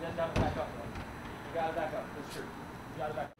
You gotta back up, man. You. That's true. You gotta back up.